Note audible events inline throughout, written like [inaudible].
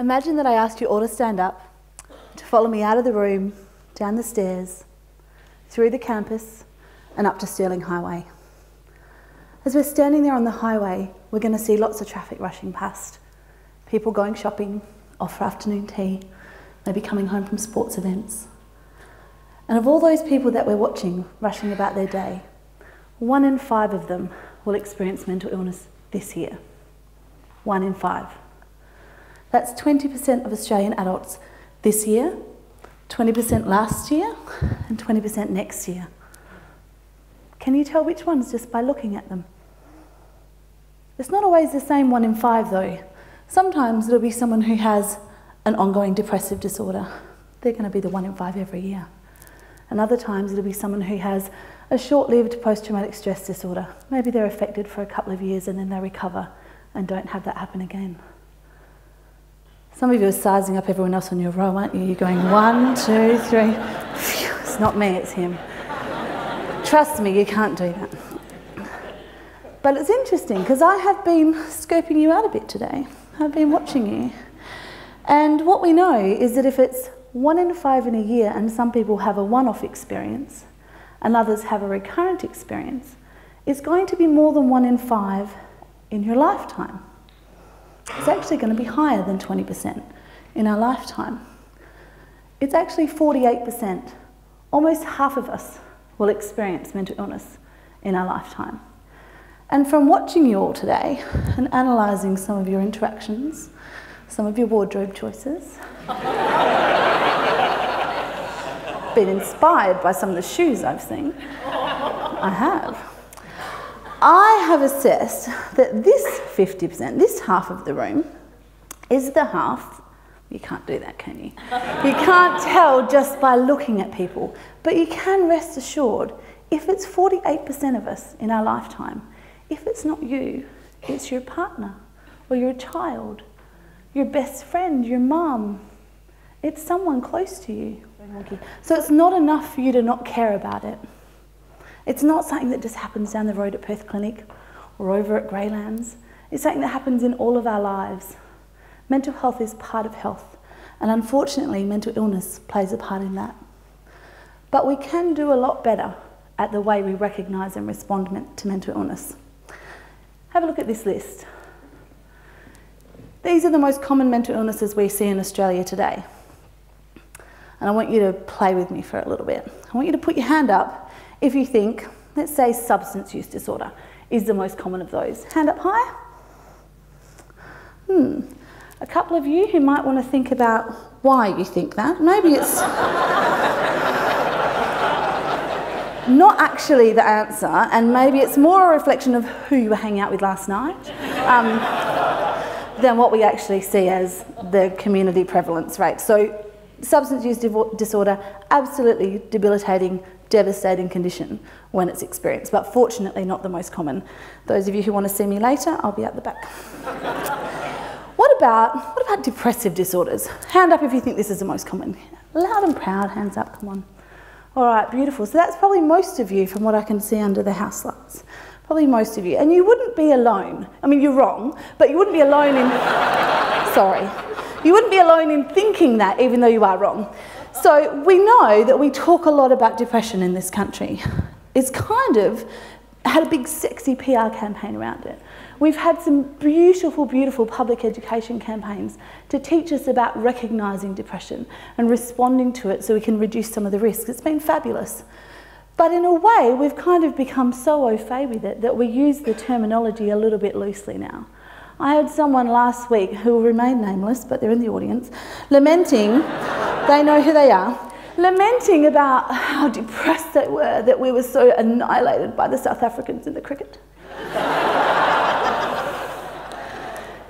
Imagine that I asked you all to stand up, to follow me out of the room, down the stairs, through the campus, and up to Stirling Highway. As we're standing there on the highway, we're going to see lots of traffic rushing past. People going shopping, off for afternoon tea, maybe coming home from sports events. And of all those people that we're watching rushing about their day, one in five of them will experience mental illness this year. One in five. That's 20% of Australian adults this year, 20% last year, and 20% next year. Can you tell which ones just by looking at them? It's not always the same one in five though. Sometimes it'll be someone who has an ongoing depressive disorder. They're going to be the one in five every year. And other times it'll be someone who has a short-lived post-traumatic stress disorder. Maybe they're affected for a couple of years and then they recover and don't have that happen again. Some of you are sizing up everyone else on your row, aren't you? You're going one, two, three. It's not me, it's him. Trust me, you can't do that. But it's interesting because I have been scoping you out a bit today. I've been watching you. And what we know is that if it's one in five in a year and some people have a one off experience and others have a recurrent experience, it's going to be more than one in five in your lifetime. It's actually going to be higher than 20% in our lifetime. It's actually 48%. Almost half of us will experience mental illness in our lifetime. And from watching you all today and analysing some of your interactions, some of your wardrobe choices, [laughs] been inspired by some of the shoes I've seen. I have. I have assessed that this 50%, this half of the room, is the half. You can't do that, can you? You can't tell just by looking at people. But you can rest assured if it's 48% of us in our lifetime, if it's not you, it's your partner or your child, your best friend, your mum. It's someone close to you. So it's not enough for you to not care about it. It's not something that just happens down the road at Perth Clinic or over at Graylands. It's something that happens in all of our lives. Mental health is part of health, and unfortunately, mental illness plays a part in that. But we can do a lot better at the way we recognise and respond to mental illness. Have a look at this list. These are the most common mental illnesses we see in Australia today. And I want you to play with me for a little bit. I want you to put your hand up if you think, let's say substance use disorder is the most common of those. Hand up high. Hmm. A couple of you who might want to think about why you think that. Maybe it's [laughs] not actually the answer, and maybe it's more a reflection of who you were hanging out with last night um, than what we actually see as the community prevalence rate. So, substance use disorder, absolutely debilitating, devastating condition when it's experienced, but fortunately not the most common. Those of you who want to see me later, I'll be at the back. [laughs] what about what about depressive disorders? Hand up if you think this is the most common. Loud and proud, hands up, come on. All right, beautiful. So that's probably most of you from what I can see under the house lights. Probably most of you. And you wouldn't be alone. I mean, you're wrong, but you wouldn't be alone in. [laughs] sorry. You wouldn't be alone in thinking that, even though you are wrong. So we know that we talk a lot about depression in this country. It's kind of had a big sexy PR campaign around it. We've had some beautiful, beautiful public education campaigns to teach us about recognising depression and responding to it so we can reduce some of the risks. It's been fabulous. But in a way, we've kind of become so au fait with it that we use the terminology a little bit loosely now. I had someone last week who will remain nameless, but they're in the audience, lamenting, they know who they are, lamenting about how depressed they were that we were so annihilated by the South Africans in the cricket.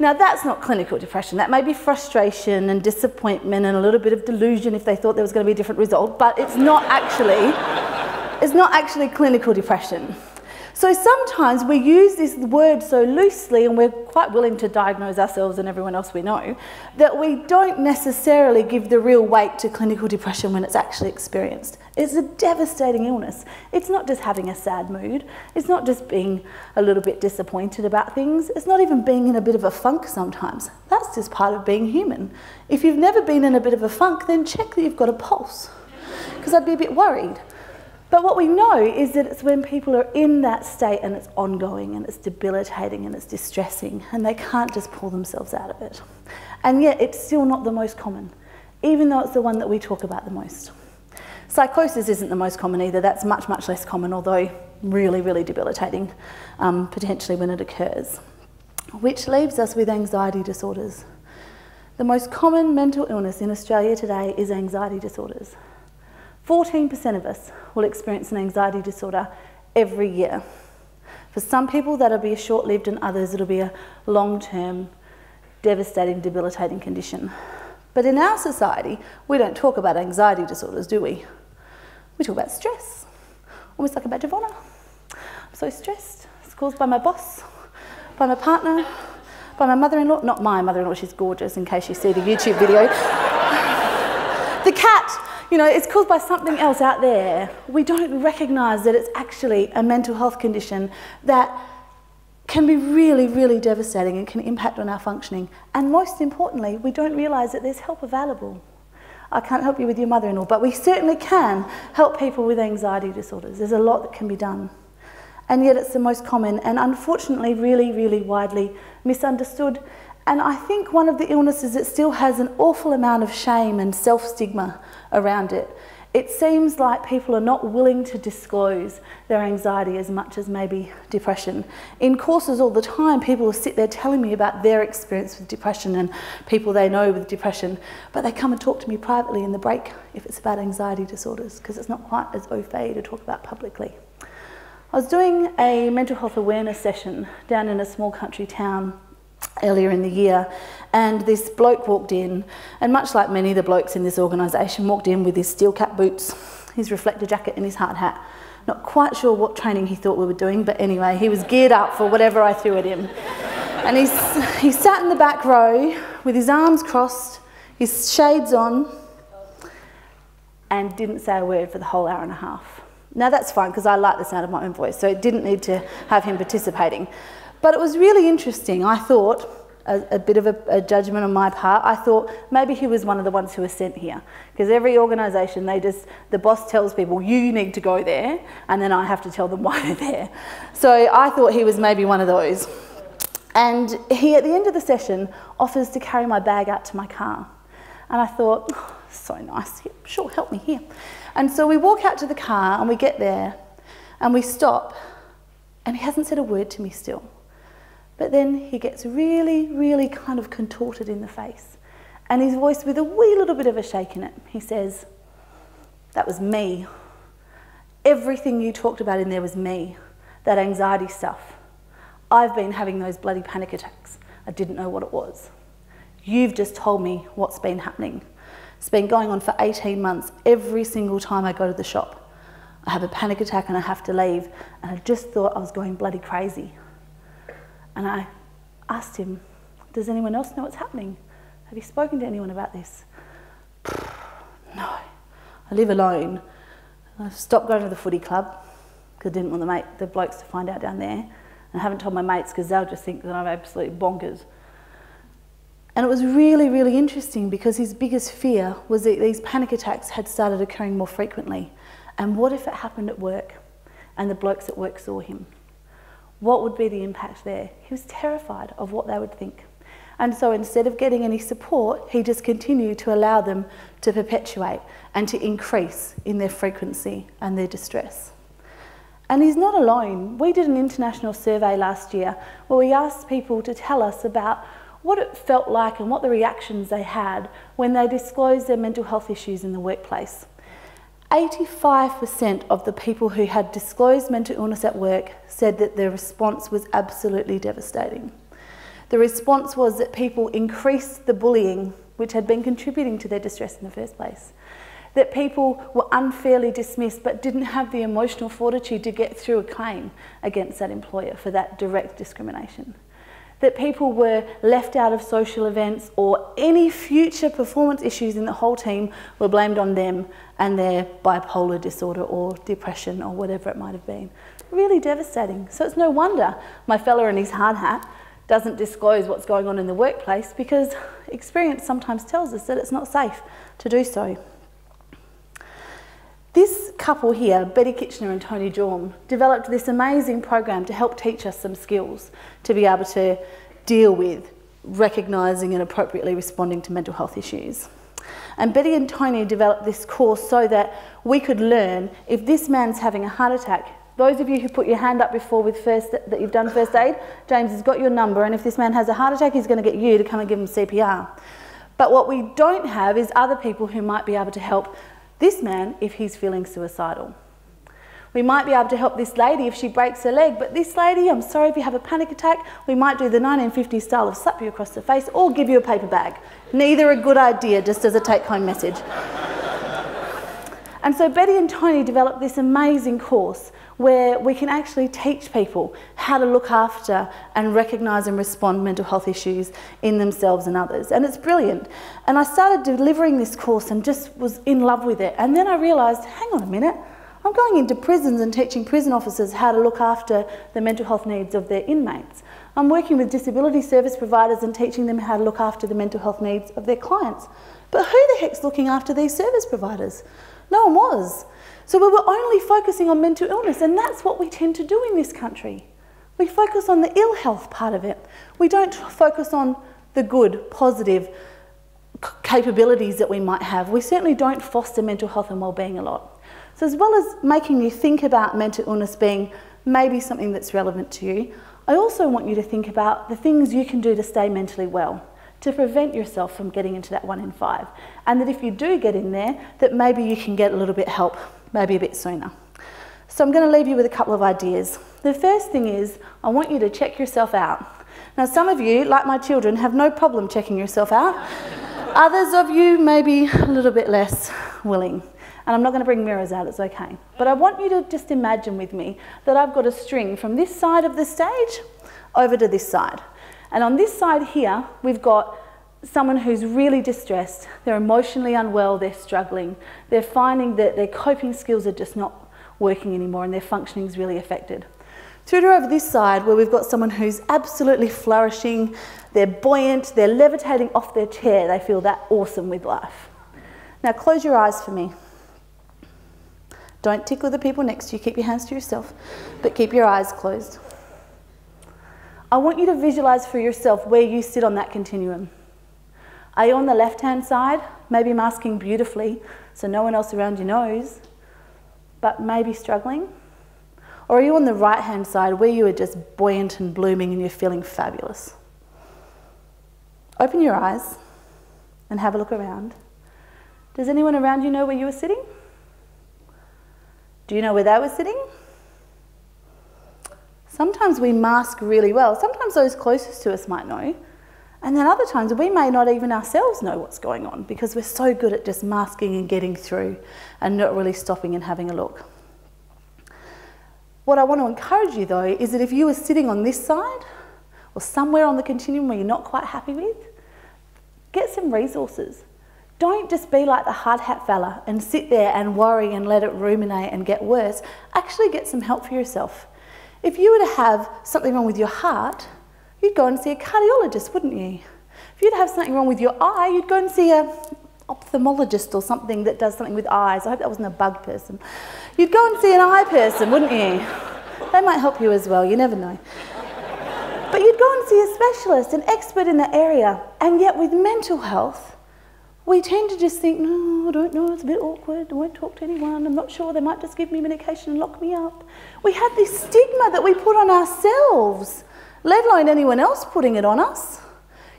Now, that's not clinical depression. That may be frustration and disappointment and a little bit of delusion if they thought there was going to be a different result, but it's not actually, it's not actually clinical depression. So sometimes we use this word so loosely and we're quite willing to diagnose ourselves and everyone else we know that we don't necessarily give the real weight to clinical depression when it's actually experienced. It's a devastating illness. It's not just having a sad mood. It's not just being a little bit disappointed about things. It's not even being in a bit of a funk sometimes. That's just part of being human. If you've never been in a bit of a funk, then check that you've got a pulse because I'd be a bit worried. But what we know is that it's when people are in that state and it's ongoing and it's debilitating and it's distressing and they can't just pull themselves out of it. And yet it's still not the most common, even though it's the one that we talk about the most. Psychosis isn't the most common either, that's much, much less common, although really, really debilitating um, potentially when it occurs. Which leaves us with anxiety disorders. The most common mental illness in Australia today is anxiety disorders. 14% of us will experience an anxiety disorder every year. For some people, that'll be a short lived, and others, it'll be a long term, devastating, debilitating condition. But in our society, we don't talk about anxiety disorders, do we? We talk about stress, almost like a badge of honour. I'm so stressed. It's caused by my boss, by my partner, by my mother in law. Not my mother in law, she's gorgeous, in case you see the YouTube video. [laughs] the cat you know, it's caused by something else out there. We don't recognise that it's actually a mental health condition that can be really, really devastating and can impact on our functioning. And most importantly, we don't realise that there's help available. I can't help you with your mother-in-law, but we certainly can help people with anxiety disorders. There's a lot that can be done. And yet it's the most common and unfortunately really, really widely misunderstood and I think one of the illnesses that still has an awful amount of shame and self stigma around it. It seems like people are not willing to disclose their anxiety as much as maybe depression. In courses all the time, people will sit there telling me about their experience with depression and people they know with depression, but they come and talk to me privately in the break if it's about anxiety disorders, because it's not quite as au fait to talk about publicly. I was doing a mental health awareness session down in a small country town earlier in the year and this bloke walked in and much like many of the blokes in this organisation walked in with his steel cap boots, his reflector jacket and his hard hat. Not quite sure what training he thought we were doing but anyway he was geared up for whatever I threw at him. And he's, he sat in the back row with his arms crossed, his shades on and didn't say a word for the whole hour and a half. Now that's fine because I like the sound of my own voice so it didn't need to have him participating. But it was really interesting. I thought, a, a bit of a, a, judgment on my part, I thought maybe he was one of the ones who were sent here. Because every organisation, they just, the boss tells people, you need to go there, and then I have to tell them [laughs] why they're there. So I thought he was maybe one of those. And he, at the end of the session, offers to carry my bag out to my car. And I thought, oh, so nice, sure, help me here. And so we walk out to the car and we get there and we stop, and he hasn't said a word to me still. But then he gets really, really kind of contorted in the face. And his voice, with a wee little bit of a shake in it, he says, That was me. Everything you talked about in there was me, that anxiety stuff. I've been having those bloody panic attacks. I didn't know what it was. You've just told me what's been happening. It's been going on for 18 months. Every single time I go to the shop, I have a panic attack and I have to leave. And I just thought I was going bloody crazy. And I asked him, Does anyone else know what's happening? Have you spoken to anyone about this? [sighs] no. I live alone. I've stopped going to the footy club because I didn't want the, mate, the blokes to find out down there. And I haven't told my mates because they'll just think that I'm absolutely bonkers. And it was really, really interesting because his biggest fear was that these panic attacks had started occurring more frequently. And what if it happened at work and the blokes at work saw him? What would be the impact there? He was terrified of what they would think. And so instead of getting any support, he just continued to allow them to perpetuate and to increase in their frequency and their distress. And he's not alone. We did an international survey last year where we asked people to tell us about what it felt like and what the reactions they had when they disclosed their mental health issues in the workplace. 85% of the people who had disclosed mental illness at work said that their response was absolutely devastating. The response was that people increased the bullying which had been contributing to their distress in the first place. that people were unfairly dismissed but didn't have the emotional fortitude to get through a claim against that employer for that direct discrimination. That people were left out of social events or any future performance issues in the whole team were blamed on them and their bipolar disorder or depression or whatever it might have been. Really devastating. So it's no wonder my fella in his hard hat doesn't disclose what's going on in the workplace because experience sometimes tells us that it's not safe to do so. Couple here, Betty Kitchener and Tony Jorm, developed this amazing program to help teach us some skills to be able to deal with recognising and appropriately responding to mental health issues. And Betty and Tony developed this course so that we could learn if this man's having a heart attack. Those of you who put your hand up before with first that you've done first aid, James has got your number, and if this man has a heart attack, he's going to get you to come and give him CPR. But what we don't have is other people who might be able to help this man if he's feeling suicidal. We might be able to help this lady if she breaks her leg, but this lady, I'm sorry if you have a panic attack, we might do the 1950s style of slap you across the face or give you a paper bag. Neither a good idea, just as a take home message. and so Betty and Tony developed this amazing course where we can actually teach people how to look after and recognise and respond mental health issues in themselves and others. And it's brilliant. And I started delivering this course and just was in love with it. And then I realised, hang on a minute, I'm going into prisons and teaching prison officers how to look after the mental health needs of their inmates. I'm working with disability service providers and teaching them how to look after the mental health needs of their clients. But who the heck's looking after these service providers? No one was. So we were only focusing on mental illness, and that's what we tend to do in this country. We focus on the ill health part of it. We don't focus on the good, positive capabilities that we might have. We certainly don't foster mental health and well-being a lot. So as well as making you think about mental illness being maybe something that's relevant to you, I also want you to think about the things you can do to stay mentally well to prevent yourself from getting into that one in five. And that if you do get in there, that maybe you can get a little bit help, maybe a bit sooner. So I'm going to leave you with a couple of ideas. The first thing is I want you to check yourself out. Now some of you, like my children, have no problem checking yourself out. [laughs] Others of you may be a little bit less willing. And I'm not going to bring mirrors out, it's okay. But I want you to just imagine with me that I've got a string from this side of the stage over to this side. And on this side here, we've got someone who's really distressed. They're emotionally unwell, they're struggling. They're finding that their coping skills are just not working anymore and their functioning is really affected. Through to over this side where we've got someone who's absolutely flourishing, they're buoyant, they're levitating off their chair, they feel that awesome with life. Now close your eyes for me. Don't tickle the people next to you, keep your hands to yourself, but keep your eyes closed. I want you to visualize for yourself where you sit on that continuum. Are you on the left hand side, maybe masking beautifully so no one else around you knows, but maybe struggling? Or are you on the right hand side where you are just buoyant and blooming and you're feeling fabulous? Open your eyes and have a look around. Does anyone around you know where you were sitting? Do you know where they were sitting? Sometimes we mask really well. Sometimes those closest to us might know. And then other times we may not even ourselves know what's going on because we're so good at just masking and getting through and not really stopping and having a look. What I want to encourage you though is that if you were sitting on this side or somewhere on the continuum where you're not quite happy with, get some resources. Don't just be like the hard hat fella and sit there and worry and let it ruminate and get worse. Actually get some help for yourself. If you were to have something wrong with your heart, you'd go and see a cardiologist, wouldn't you? If you'd have something wrong with your eye, you'd go and see a ophthalmologist or something that does something with eyes. I hope that wasn't a bug person. You'd go and see an eye person, wouldn't you? They might help you as well, you never know. But you'd go and see a specialist, an expert in the area. And yet with mental health, we tend to just think, no, I don't know, it's a bit awkward, I won't talk to anyone, I'm not sure, they might just give me medication and lock me up. We have this stigma that we put on ourselves, let alone anyone else putting it on us.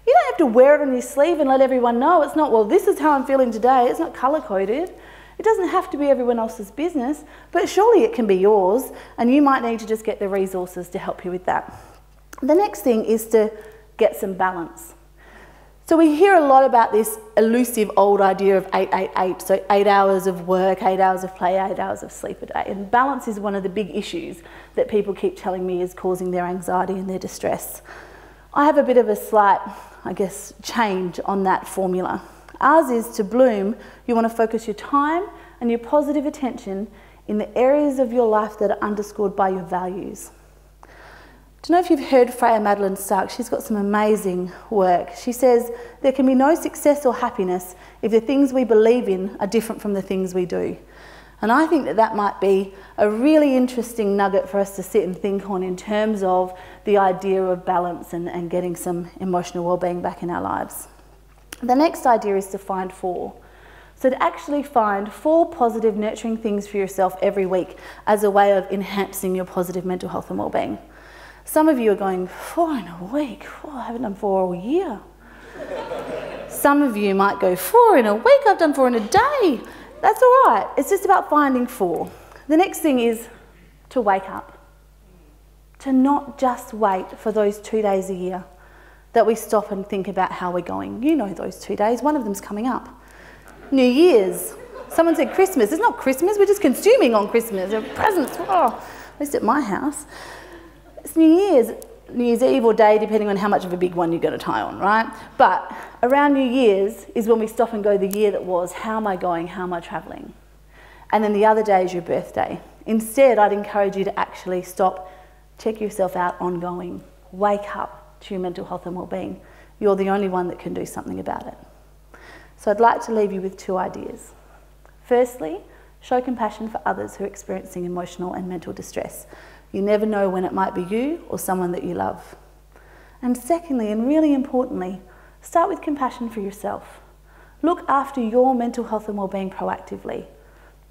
You don't have to wear it on your sleeve and let everyone know. It's not, well, this is how I'm feeling today. It's not colour coded. It doesn't have to be everyone else's business, but surely it can be yours, and you might need to just get the resources to help you with that. The next thing is to get some balance. So we hear a lot about this elusive old idea of 888, so eight hours of work, eight hours of play, eight hours of sleep a day. And balance is one of the big issues that people keep telling me is causing their anxiety and their distress. I have a bit of a slight, I guess, change on that formula. Ours is to bloom, you want to focus your time and your positive attention in the areas of your life that are underscored by your values. Do you know if you've heard Freya Madeline Stark? She's got some amazing work. She says there can be no success or happiness if the things we believe in are different from the things we do. And I think that that might be a really interesting nugget for us to sit and think on in terms of the idea of balance and, and getting some emotional well-being back in our lives. The next idea is to find four. So to actually find four positive nurturing things for yourself every week as a way of enhancing your positive mental health and well-being. Some of you are going, four in a week? Oh, I haven't done four all year. Some of you might go, four in a week? I've done four in a day. That's all right. It's just about finding four. The next thing is to wake up. To not just wait for those two days a year that we stop and think about how we're going. You know those two days. One of them's coming up. New Year's. Someone said Christmas. It's not Christmas. We're just consuming on Christmas. Presents. Oh, at least at my house. It's New Year's, New Year's Eve or day, depending on how much of a big one you're going to tie on, right? But around New Year's is when we stop and go, the year that was, how am I going, how am I travelling? And then the other day is your birthday. Instead, I'd encourage you to actually stop, check yourself out ongoing, wake up to your mental health and well-being. You're the only one that can do something about it. So I'd like to leave you with two ideas. Firstly, show compassion for others who are experiencing emotional and mental distress. You never know when it might be you or someone that you love. And secondly, and really importantly, start with compassion for yourself. Look after your mental health and well-being proactively.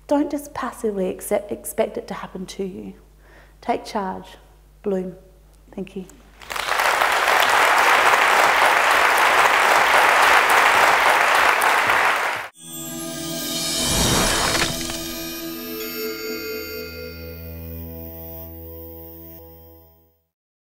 Don't just passively accept, expect it to happen to you. Take charge. Bloom. Thank you.